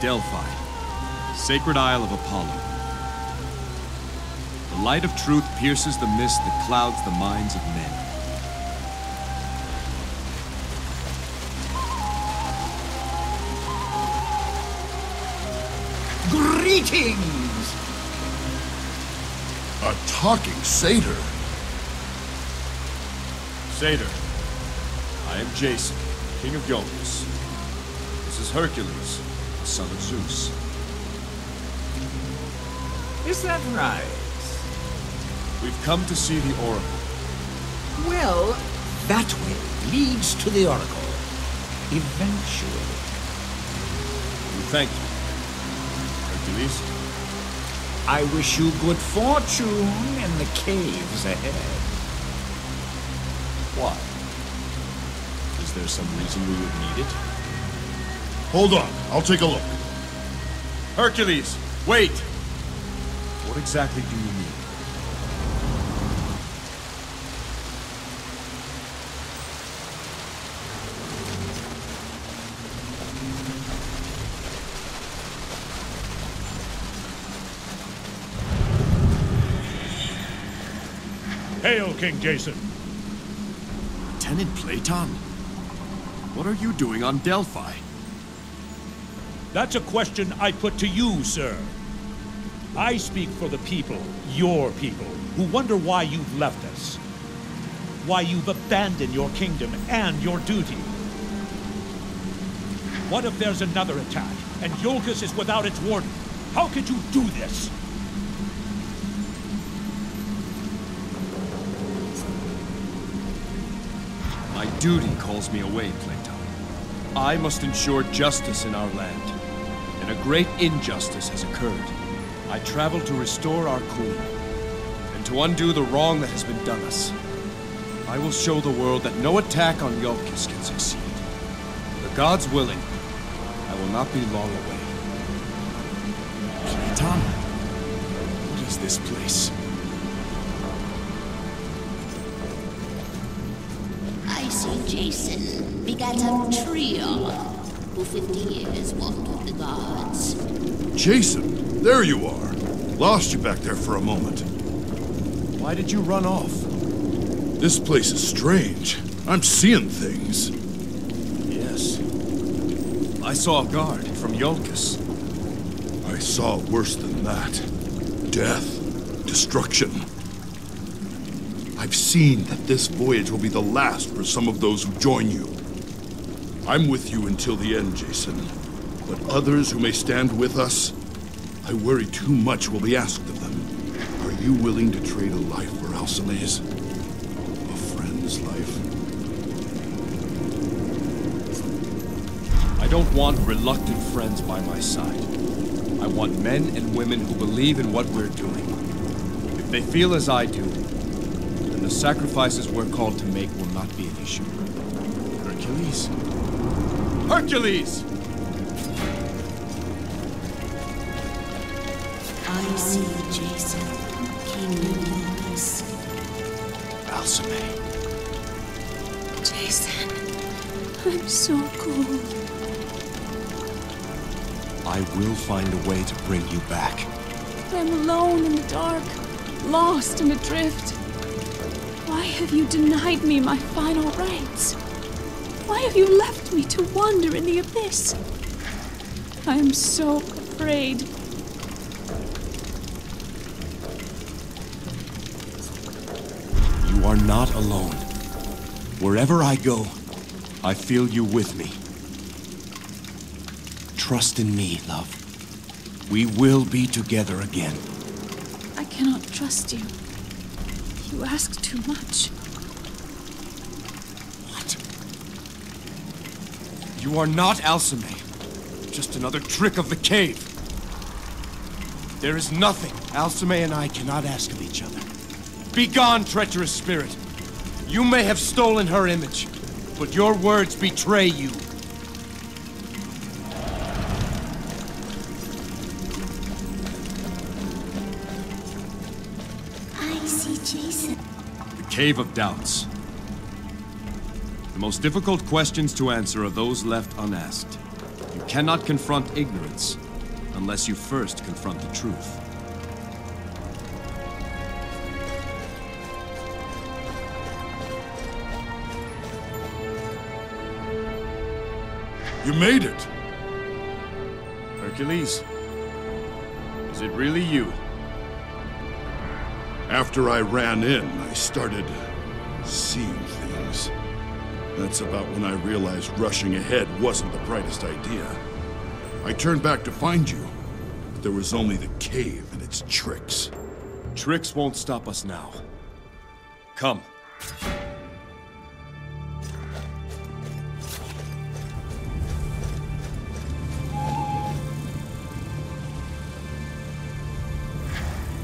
Delphi, sacred isle of Apollo. The light of truth pierces the mist that clouds the minds of men. Greetings! A talking satyr. Satyr, I am Jason, king of Iolcus. This is Hercules, the son of Zeus. Is that right? We've come to see the Oracle. Well, that way leads to the Oracle. Eventually. We thank you. Hercules, I wish you good fortune in the caves ahead. why? Is there some reason we would need it? Hold on, I'll take a look. Hercules, wait! What exactly do you need? Hail, King Jason. Lieutenant Platon? What are you doing on Delphi? That's a question I put to you, sir. I speak for the people, your people, who wonder why you've left us. Why you've abandoned your kingdom and your duty. What if there's another attack, and Iolcus is without its warden? How could you do this? My duty calls me away, Plato. I must ensure justice in our land. And a great injustice has occurred. I travel to restore our queen, and to undo the wrong that has been done us. I will show the world that no attack on Iolcus can succeed. The gods willing, I will not be long away. Platon? What is this place? I see Jason, begat of Trion, who fifty years walked with the gods. Jason, there you are. Lost you back there for a moment. Why did you run off? This place is strange. I'm seeing things. Yes. I saw a guard from Iolcus. I saw worse than that. Death. Destruction. I've seen that this voyage will be the last for some of those who join you. I'm with you until the end, Jason. But others who may stand with us, I worry too much will be asked of them. Are you willing to trade a life for Alceme's? A friend's life? I don't want reluctant friends by my side. I want men and women who believe in what we're doing. If they feel as I do, then the sacrifices we're called to make will not be an issue. Hercules? Hercules! I see Jason, King Olympus. Alceme. Jason, I'm so cold. I will find a way to bring you back. I'm alone in the dark, lost and adrift. Why have you denied me my final rights? Why have you left me to wander in the abyss? I am so afraid. You are not alone. Wherever I go, I feel you with me. Trust in me, love. We will be together again. I cannot trust you. You ask too much. You are not Alceme. Just another trick of the cave. There is nothing Alceme and I cannot ask of each other. Begone, treacherous spirit. You may have stolen her image, but your words betray you. I see Jason. The Cave of Doubts. The most difficult questions to answer are those left unasked. You cannot confront ignorance unless you first confront the truth. You made it! Hercules, is it really you? After I ran in, I started seeing things. That's about when I realized rushing ahead wasn't the brightest idea. I turned back to find you, but there was only the cave and its tricks. Tricks won't stop us now. Come.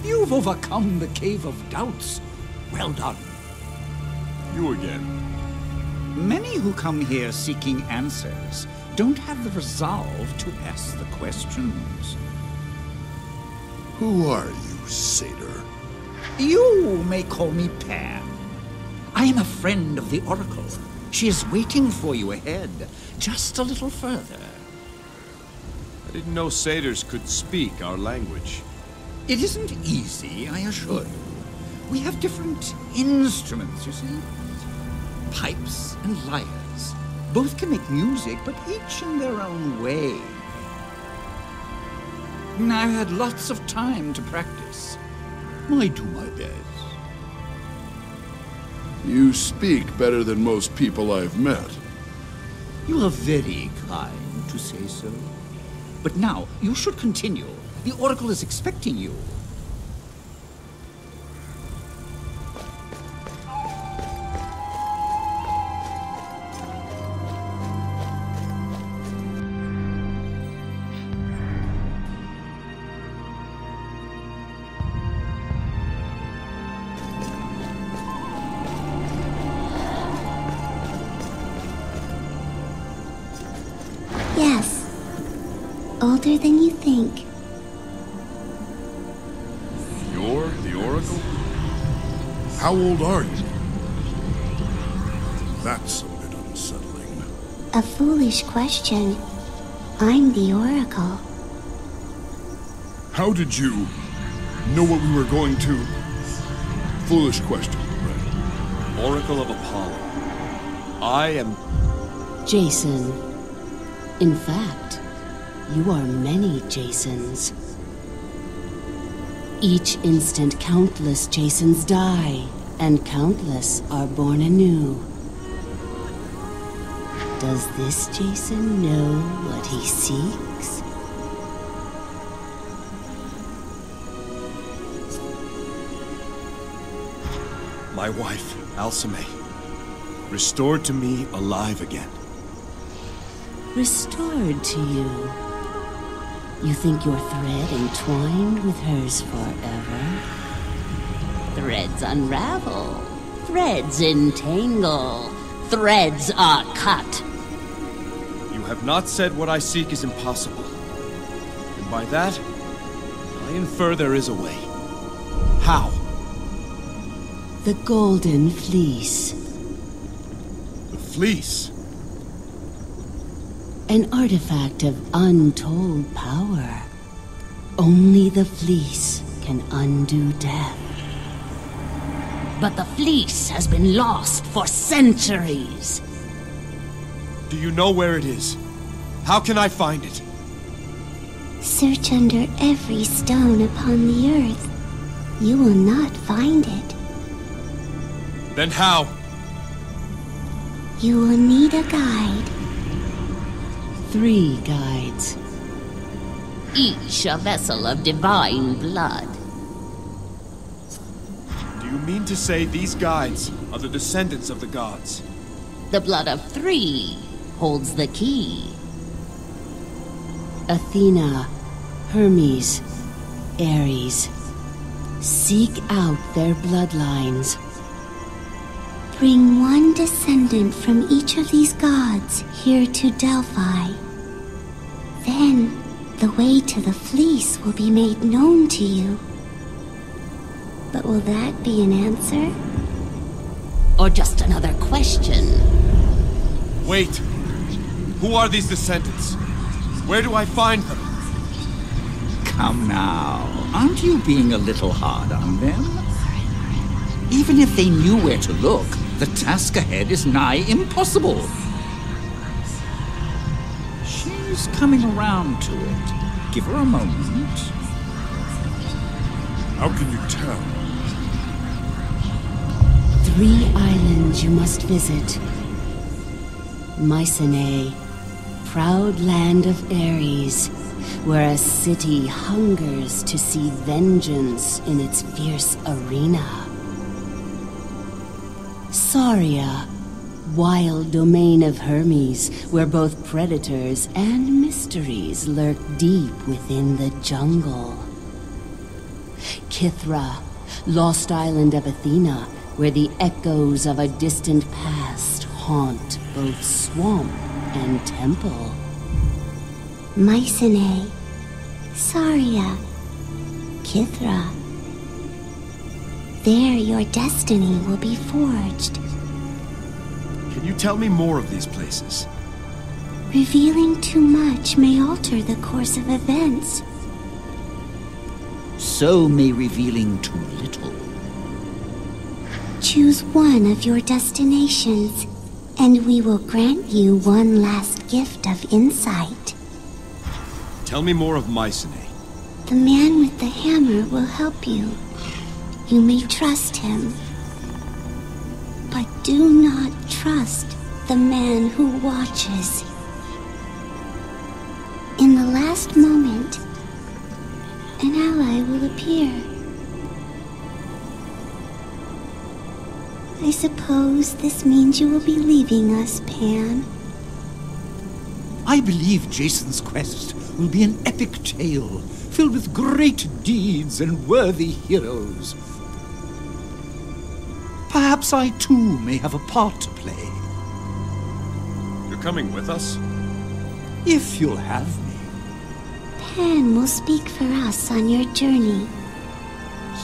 You've overcome the Cave of Doubts. Well done. You again. Many who come here seeking answers don't have the resolve to ask the questions. Who are you, Satyr? You may call me Pan. I am a friend of the Oracle. She is waiting for you ahead, just a little further. I didn't know satyrs could speak our language. It isn't easy, I assure you. We have different instruments, you see. Pipes and lyres. Both can make music, but each in their own way. I've had lots of time to practice. I do my best. You speak better than most people I've met. You are very kind to say so. But now, you should continue. The Oracle is expecting you. A foolish question. I'm the Oracle. How did you know what we were going to? Foolish question, right? Oracle of Apollo. I am. Jason. In fact, you are many Jasons. Each instant, countless Jasons die, and countless are born anew. Does this Jason know what he seeks? My wife, Alceme. Restored to me alive again. Restored to you. You think your thread entwined with hers forever? Threads unravel. Threads entangle. Threads are cut. You have not said what I seek is impossible. And by that, I infer there is a way. How? The Golden Fleece. The fleece. An artifact of untold power. Only the fleece can undo death. But the fleece has been lost for centuries. Do you know where it is? How can I find it? Search under every stone upon the earth. You will not find it. Then how? You will need a guide. Three guides. Each a vessel of divine blood. Do you mean to say these guides are the descendants of the gods? The blood of three holds the key. Athena, Hermes, Ares. Seek out their bloodlines. Bring one descendant from each of these gods here to Delphi. Then, the way to the fleece will be made known to you. But will that be an answer? Or just another question? Wait! Who are these descendants? Where do I find them? Come now, aren't you being a little hard on them? Even if they knew where to look, the task ahead is nigh impossible. She's coming around to it. Give her a moment. How can you tell? Three islands you must visit. Mycenae, proud land of Ares, where a city hungers to see vengeance in its fierce arena. Saria, wild domain of Hermes, where both predators and mysteries lurk deep within the jungle. Kithra, lost island of Athena, where the echoes of a distant past haunt both swamp and temple. Mycenae, Saria, Kithra. There your destiny will be forged. Can you tell me more of these places? Revealing too much may alter the course of events. So may revealing too little. Choose one of your destinations, and we will grant you one last gift of insight. Tell me more of Mycenae. The man with the hammer will help you. You may trust him. But do not trust the man who watches. In the last moment, an ally will appear. I suppose this means you will be leaving us, Pan. I believe Jason's quest will be an epic tale filled with great deeds and worthy heroes. Perhaps I too may have a part to play, You're coming with us? if you'll have me. Pan will speak for us on your journey.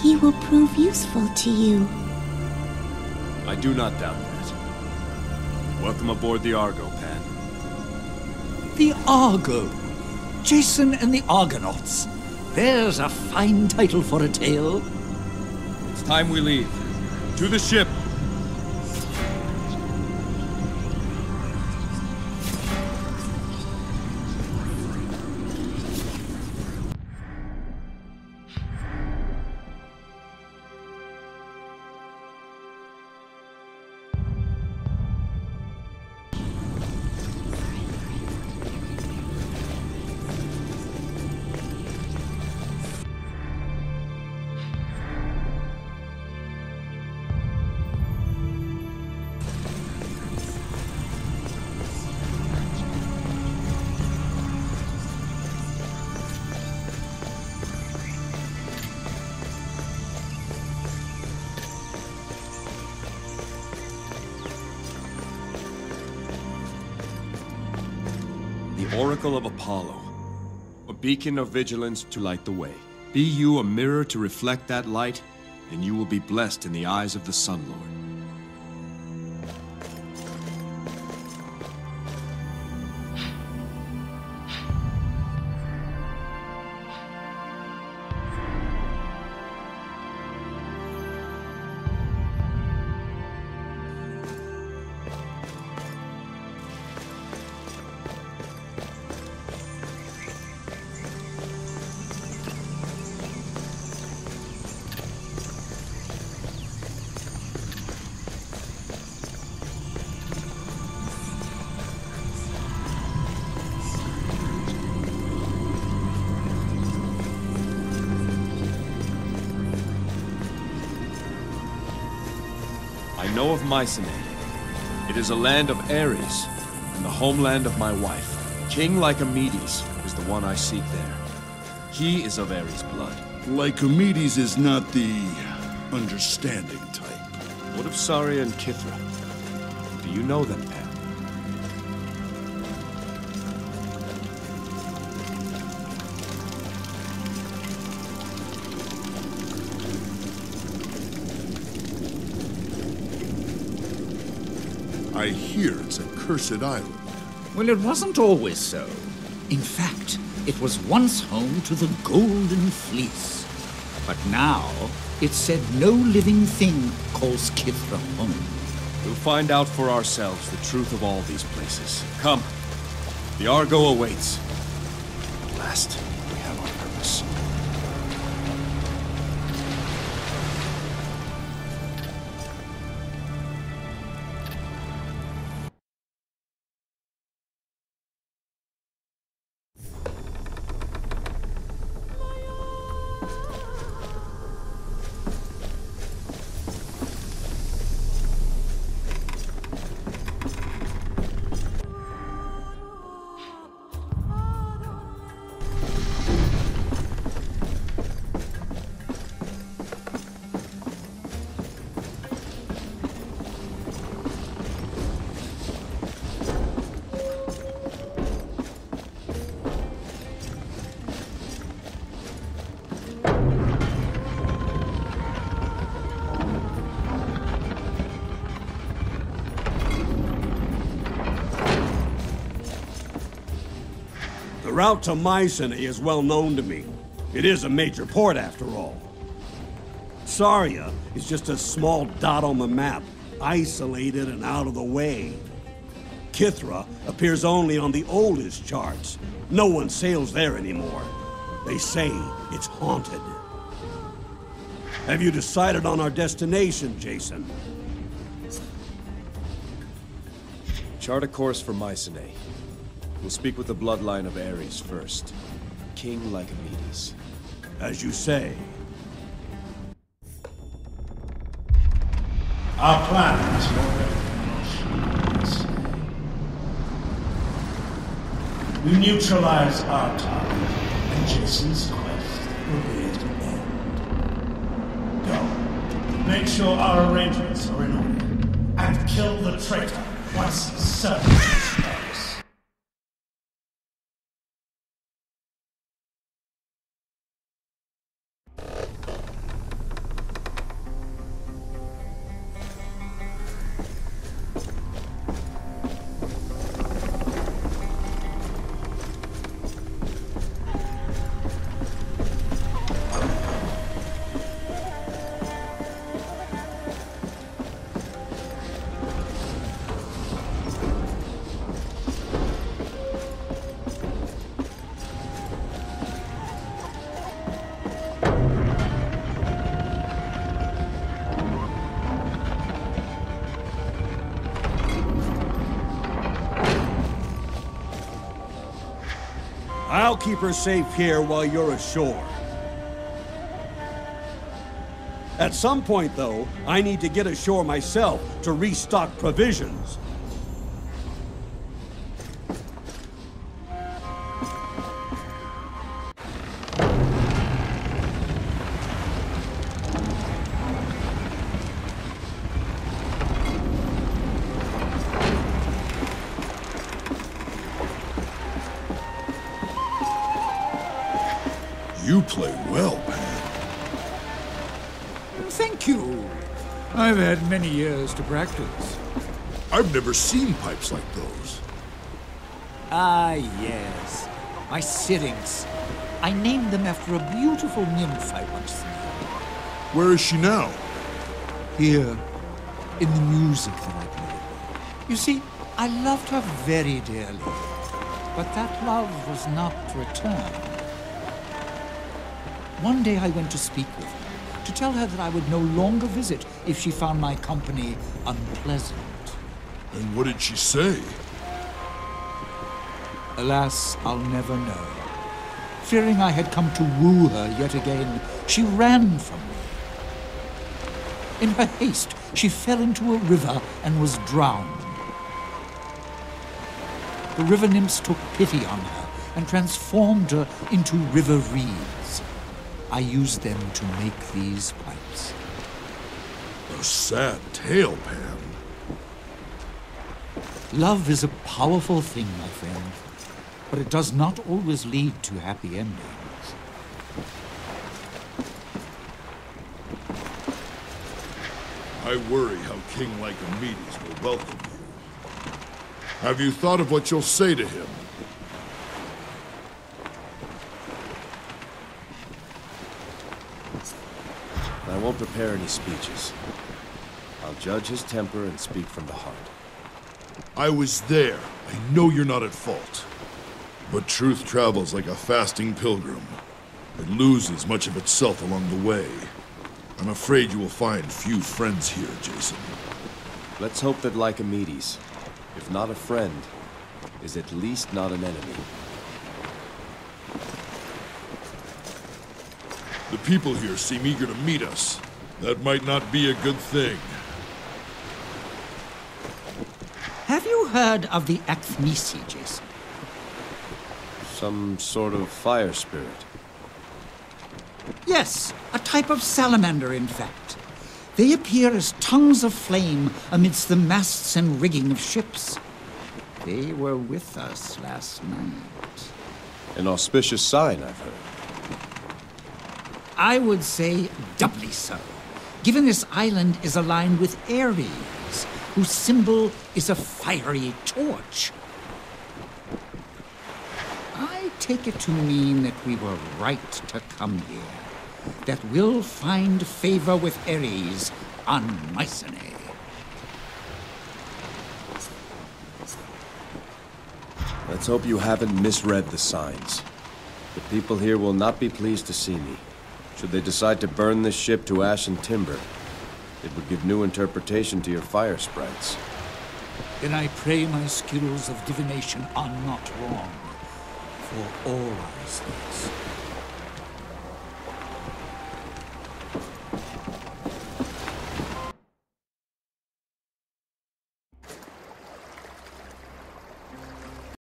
He will prove useful to you. I do not doubt that. Welcome aboard the Argo, Pan. The Argo. Jason and the Argonauts. There's a fine title for a tale. It's time we leave. To the ship! Of Apollo. A beacon of vigilance to light the way. Be you a mirror to reflect that light, and you will be blessed in the eyes of the Sun Lord. I know of Mycenae. It is a land of Ares, and the homeland of my wife. King Lycomedes is the one I seek there. He is of Ares blood. Lycomedes is not the understanding type. What of Saria and Kithra? Do you know them, Pan? I hear it's a cursed island. Well, it wasn't always so. In fact, it was once home to the Golden Fleece. But now, it's said no living thing calls Kithra home. We'll find out for ourselves the truth of all these places. Come. The Argo awaits. At last, route to Mycenae is well known to me. It is a major port, after all. Saria is just a small dot on the map, isolated and out of the way. Kithra appears only on the oldest charts. No one sails there anymore. They say it's haunted. Have you decided on our destination, Jason? Chart a course for Mycenae. We'll speak with the bloodline of Ares first. King Lycomedes. As you say. Our plan is already. We neutralize our target, and Jason's quest will be at an end. Go. Make sure our arrangements are in order, and kill the traitor once he's certain I'll keep her safe here while you're ashore. At some point, though, I need to get ashore myself to restock provisions. You play well, Pan. Thank you. I've had many years to practice. I've never seen pipes like those. Ah, yes. My Syrinx. I named them after a beautiful nymph I once knew. Where is she now? Here, in the music that I played. You see, I loved her very dearly. But that love was not to return. One day I went to speak with her, to tell her that I would no longer visit if she found my company unpleasant. And what did she say? Alas, I'll never know. Fearing I had come to woo her yet again, she ran from me. In her haste, she fell into a river and was drowned. The river nymphs took pity on her and transformed her into river reeds. I use them to make these pipes. A sad tale, Pan. Love is a powerful thing, my friend, but it does not always lead to happy endings. I worry how King Lycomedes will welcome you. Have you thought of what you'll say to him? Won't prepare any speeches. I'll judge his temper and speak from the heart. I was there. I know you're not at fault. But truth travels like a fasting pilgrim. It loses much of itself along the way. I'm afraid you will find few friends here, Jason. Let's hope that Lycomedes, if not a friend, is at least not an enemy. The people here seem eager to meet us. That might not be a good thing. Have you heard of the Acthmesi, Jason? Some sort of fire spirit. Yes, a type of salamander, in fact. They appear as tongues of flame amidst the masts and rigging of ships. They were with us last night. An auspicious sign, I've heard. I would say doubly so, given this island is aligned with Ares, whose symbol is a fiery torch. I take it to mean that we were right to come here, that we'll find favor with Ares on Mycenae. Let's hope you haven't misread the signs. The people here will not be pleased to see me. Should they decide to burn this ship to ash and timber, it would give new interpretation to your fire sprites. Then I pray my skills of divination are not wrong, for all sakes.